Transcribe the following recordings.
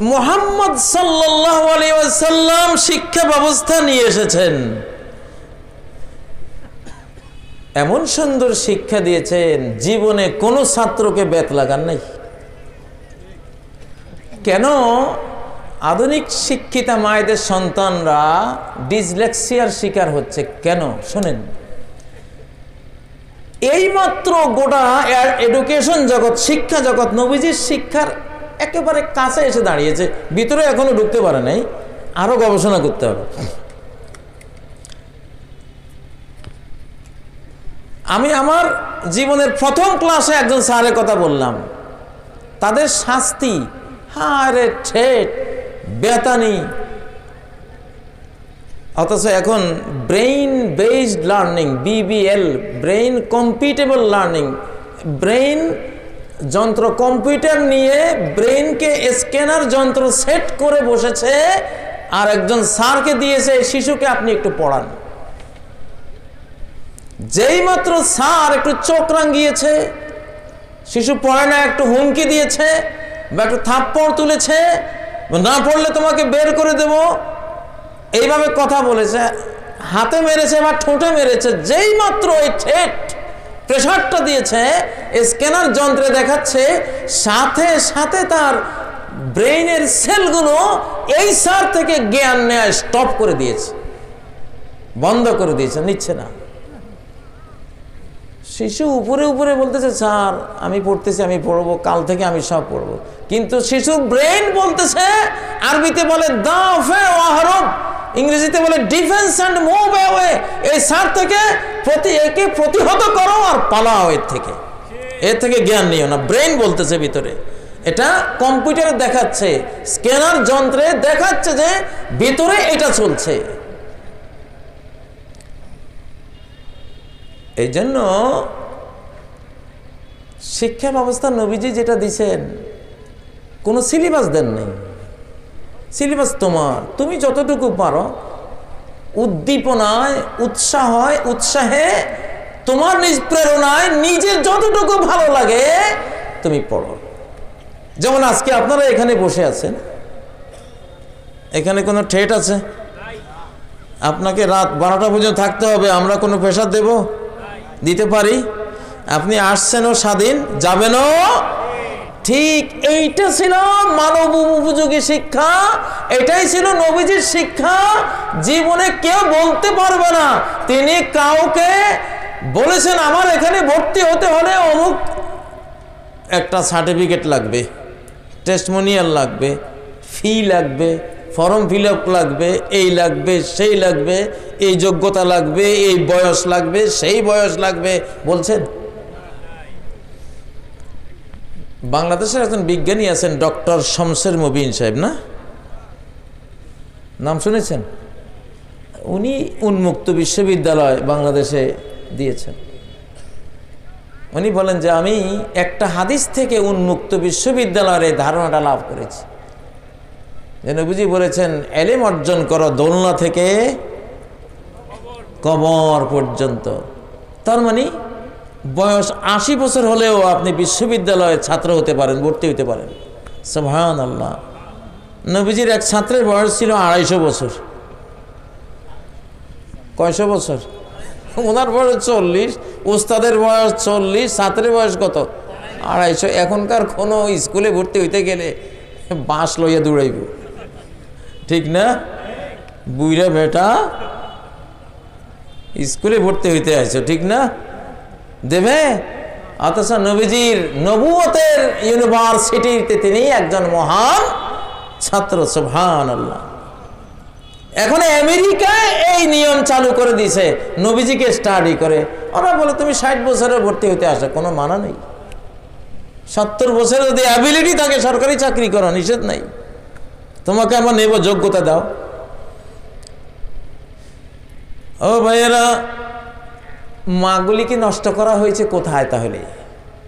মোহাম্মদ আলিয়াল্লাম শিক্ষা ব্যবস্থা নিয়ে এসেছেন। এমন সুন্দর শিক্ষা দিয়েছেন, জীবনে কোনো ছাত্রকে বেত লাগান নাই। কেন? আধুনিক শিক্ষিতা মায়েদের সন্তানরা ডিসলেক্সিয়ার শিকার হচ্ছে। কেন? শোনেন। এইমাত্র গোটা এডুকেশন জগৎ, শিক্ষা জগৎ, নবীজির শিক্ষার একেবারে কাছে এসে দাঁড়িয়েছে, ভিতরে এখনও ঢুকতে পারে নাই, আরও গবেষণা করতে হবে। আমি আমার জীবনের প্রথম ক্লাসে একজন স্যারের কথা বললাম। তাদের শাস্তি হারে ঠেট, বেতানি। অথচ এখন brain based learning BBL brain compatible learning brain যন্ত্র কম্পিউটার নিয়ে ব্রেইনকে স্ক্যানার যন্ত্র সেট করে বসেছে আর একজন স্যারকে দিয়েছে শিশুকে আপনি একটু পড়ান। যেই মাত্র স্যার একটু চোখ রাঙ্গিয়েছে শিশু পড়ে না, একটু হুমকি দিয়েছে বা একটু থাপ্পড় তুলেছে, না পড়লে তোমাকে বের করে দেব। এইভাবে কথা বলেছে, হাতে মেরেছে বা ঠোঁটে মেরেছে, যেই মাত্র ওই ঠেট প্রেশারটা দিয়েছে স্ক্যানার যন্ত্রে দেখাচ্ছে, সাথে সাথে তার ব্রেইনের সেলগুলো এই সার থেকে জ্ঞান নেয়, স্টপ করে দিয়েছে। বন্ধ করে দিয়েছে, নিচ্ছে না। শিশু উপরে উপরে বলতেছে, স্যার, আমি পড়তেছি, আমি পড়ব, কাল থেকে আমি সব পড়ব। কিন্তু শিশুর ব্রেন বলতেছে, আরবিতে বলে দা ফে ওয়াহরব ইংরেজিতে বলে ডিফেন্স অ্যান্ড মুভ অ্যাওয়ে এই সার থেকে প্রতি একে প্রতিহত করো আর পালাও এর থেকে। এর থেকে জ্ঞান নিও না। ব্রেন বলতেছে ভিতরে। এটা কম্পিউটারে দেখাচ্ছে। স্ক্যানার যন্ত্রে দেখাচ্ছে যে ভিতরে এটা চলছে। এই জন্য শিক্ষা ব্যবস্থা নবীজি যেটা দিছেন, কোনো সিলেবাস দেন নেই সিলেবাস তোমার। তুমি যতটুকু পারো, উদ্দীপনায় উৎসাহ হয় উৎসাহে, তোমার নিজ প্রেরণায়, নিজের যতটুকু ভালো লাগে, তুমি পড়ো। যেমন আজকে আপনারা এখানে বসে আছেন। এখানে কোনো ঠেট আছে? আপনাকে রাত বারোটা পর্যন্ত থাকতে হবে, আমরা কোনো প্রেশার দেব? দিতে পারি? আপনি আসছেনও স্বাধীন, যাবেনও ঠিক এইটা ছিল মানব উপযোগী শিক্ষা, এটাই ছিল নবীজির শিক্ষা। জীবনে কেউ বলতে পারবে না। তিনি কাউকে বলেছেন, আমার এখানে ভর্তি হতে হলে অমুক একটা সার্টিফিকেট লাগবে টেস্টমোনিয়াল লাগবে ফি লাগবে ফর্ম ফিল লাগবে, এই লাগবে, সেই লাগবে, এই যোগ্যতা লাগবে, এই বয়স লাগবে, সেই বয়স লাগবে। বলছেন বাংলাদেশের একজন বিজ্ঞানী আছেন ডক্টর শমসের মবিন সাহেব, না? নাম শুনেছেন? উনি উন্মুক্ত বিশ্ববিদ্যালয় বাংলাদেশে দিয়েছেন। উনি বলেন যে, আমি একটা হাদিস থেকে উন্মুক্ত বিশ্ববিদ্যালয়ের এই ধারণাটা লাভ করেছি। যে নবীজি বলেছেন, এলেম অর্জন করো দোলনা থেকে কবর পর্যন্ত। তার মানে বয়স আশি বছর হলেও আপনি বিশ্ববিদ্যালয়ের ছাত্র হতে পারেন, ভর্তি হতে পারেন। সোহান আল্লাহ নবীজির এক ছাত্রের বয়স ছিল আড়াইশো বছর। কয়শো বছর? ওনার বয়স চল্লিশ ওস্তাদের বয়স চল্লিশ, ছাত্রের বয়স কত? আড়াইশো। এখনকার কোনো স্কুলে ভর্তি হইতে গেলে বাঁশ লইয়া দৌড়াইব। ঠিক না? বুইরা বেটা, স্কুলে ভর্তি হইতে আছো ঠিক না? দেবে? অথচ নবীজির নবুয়তের ইউনিভার্সিটিতে তিনি একজন মহান ছাত্র সুভান আল্লাহ এখন আমেরিকায় এই নিয়ম চালু করে দিছে নবীজিকে স্টাডি করে। ওরা বলে, তুমি ষাট বছরে ভর্তি হইতে আসো, কোনো মানা নেই। সত্তর বছরে যদি অ্যাবিলিটি থাকে, সরকারি চাকরি করা, নিষেধ নাই। তোমাকে আমার নেব, যোগ্যতা দাও। ও ভাইয়েরা মাগুলিকে নষ্ট করা হয়েছে কোথায় তাহলে?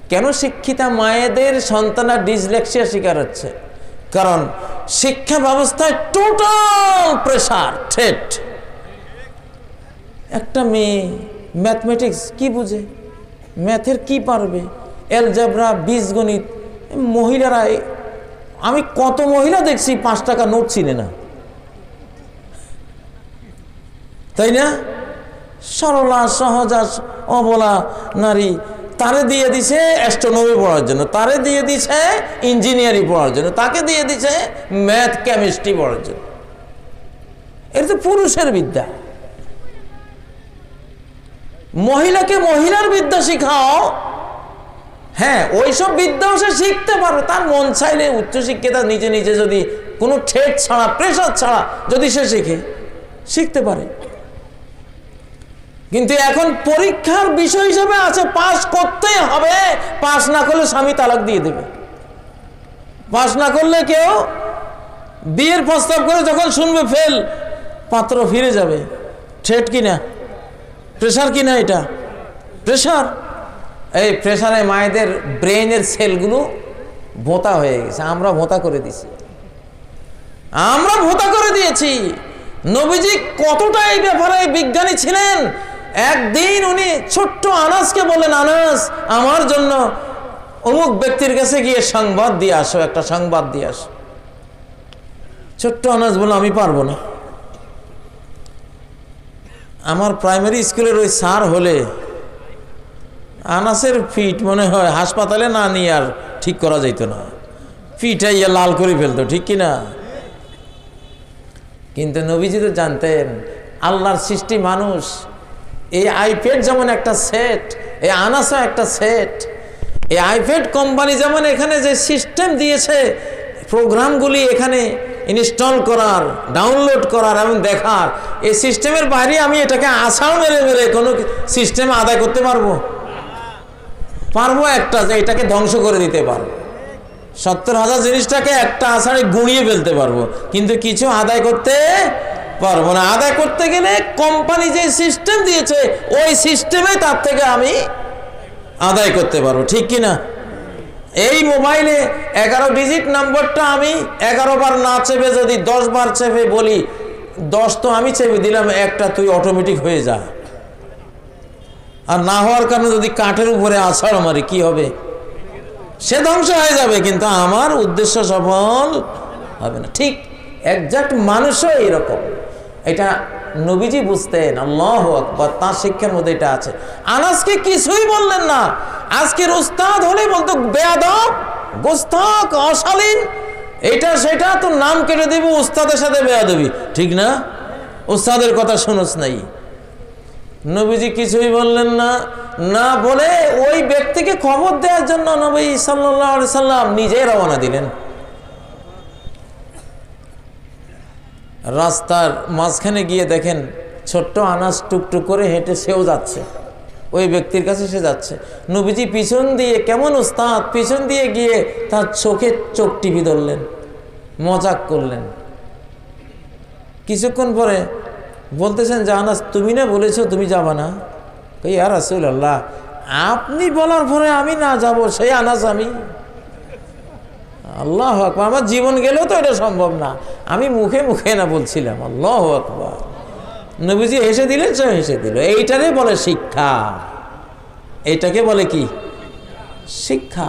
কেন শিক্ষিতা মায়েদের সন্তানা ডিসলেক্সিয়া শিকার হচ্ছে? কারণ শিক্ষা ব্যবস্থায় টোটাল প্রেশার ঠেট। একটা মেয়ে ম্যাথমেটিক্স কি বুঝে? ম্যাথের কি পারবে? এলজাবরা বীজগণিত, মহিলারা আমি কত মহিলা দেখছি পাঁচ টাকা নোট চিনে না। তাই না? সরলা, সহজা, অবলা নারী, তারে দিয়ে দিছে অ্যাস্ট্রোনমি পড়ার জন্য, তারে দিয়ে দিছে ইঞ্জিনিয়ারিং পড়ার জন্য, তাকে দিয়ে দিছে ম্যাথ কেমিস্ট্রি পড়ার জন্য। এটা তো পুরুষের বিদ্যা। মহিলাকে মহিলার বিদ্যা শিখাও। হ্যাঁ ওইসব বিদ্যাও সে শিখতে পারবে, তার মন চাইলে উচ্চশিক্ষিতা নিজে নিজে যদি কোনো ঠেট ছাড়া প্রেশার ছাড়া যদি সে শিখে, শিখতে পারে। কিন্তু এখন পরীক্ষার বিষয় হিসেবে আছে, পাশ করতেই হবে। পাশ না করলে স্বামী তালাক দিয়ে দেবে। পাশ না করলে কেউ বিয়ের প্রস্তাব করে যখন শুনবে, ফেল, পাত্র ফিরে যাবে। ঠেট কিনা? প্রেশার কিনা এটা? প্রেশার? এই প্রেশারে মায়েদের ব্রেনের সেলগুলো ভোতা হয়ে গেছে। আমরা ভোতা করে দিছি আমরা ভোতা করে দিয়েছি। নবীজি কতটা এই ব্যাপারে বিজ্ঞানী ছিলেন? একদিন উনি ছোট্ট আনাসকে বলেন আনাস, আমার জন্য অমুক ব্যক্তির কাছে গিয়ে সংবাদ দিয়ে আসো, একটা সংবাদ দিয়ে আসো। ছোট্ট আনাস বলে আমি পারব না। আমার প্রাইমারি স্কুলের ওই স্যার হলে আনাসের ফিট মনে হয় হাসপাতালে না নিয়ে আর ঠিক করা যাইতো না। ফিটাইয়া লাল করে ফেলতো, ঠিক কি না কিন্তু নবীজি তো জানতেন, আল্লাহর সৃষ্টি মানুষ এই আইপ্যাড যেমন একটা সেট এই আনাসও একটা সেট এই আইপ্যাড কোম্পানি যেমন এখানে যে সিস্টেম দিয়েছে প্রোগ্রামগুলি এখানে ইনস্টল করার ডাউনলোড করার এবং দেখার, এই সিস্টেমের বাইরে আমি এটাকে আষাঢ় মেরে মেরে কোনো সিস্টেম আদায় করতে পারব? পারব একটা যে এটাকে ধ্বংস করে দিতে পারব। সত্তর হাজার জিনিসটাকে একটা আষাঢ়ে গুঁড়িয়ে ফেলতে পারব। কিন্তু কিছু আদায় করতে পারব আদায় করতে গেলে কোম্পানি যে সিস্টেম দিয়েছে, ওই সিস্টেমে তার থেকে আমি আদায় করতে পারব, ঠিক কি না? এই মোবাইলে এগারো ডিজিট নাম্বারটা আমি এগারো বার না চেপে যদি দশ বার চেপে বলি, দশ তো আমি চেপে দিলাম, একটা তুই অটোমেটিক হয়ে যা। আর না হওয়ার কারণে যদি কাঠের উপরে আছাড় মারি, কি হবে? সে ধ্বংস হয়ে যাবে, কিন্তু আমার উদ্দেশ্য সফল হবে না। ঠিক একজাক্ট মানুষও এইরকম। এটা নবীজি বুঝতেন, আল্লাহ আকবর, তার শিক্ষার মধ্যে এটা আছে। আনাজকে কিছুই বললেন না। আজকের উস্তাদ হলে বলতো, বেয়াদব গোস্তাক অশালীন, এটা সেটা তো নাম কেটে দেব, উস্তাদের সাথে বেয়াদবি। ঠিক না? উস্তাদের কথা শুনোস নাই। নবীজি কিছুই বললেন না। না বলে ওই ব্যক্তিকে খবর দেওয়ার জন্য নবী সাল্লাহ সাল্লাম নিজেই রওনা দিলেন। রাস্তার মাঝখানে গিয়ে দেখেন ছোট্ট আনাজ টুকটুক করে হেঁটে সেও যাচ্ছে। ওই ব্যক্তির কাছে সে যাচ্ছে। নবীজি পিছন দিয়ে কেমন উস্তাদ, পিছন দিয়ে গিয়ে তার চোখে চোখ টিপি ধরলেন, মজাক করলেন। কিছুক্ষণ পরে বলতেছেন, যে আনাস তুমি না বলেছ, তুমি যাবা না? কই আর আসল আল্লাহ আপনি বলার পরে আমি না যাব, সেই আনাস আমি। আল্লাহ আকবর। আমার জীবন গেলেও তো এটা সম্ভব না। আমি মুখে মুখে না বলছিলাম, আল্লাহ আকবর। নবীজি হেসে দিলে সে হেসে দিল। এইটারে বলে শিক্ষা। এটাকে বলে কি? শিক্ষা।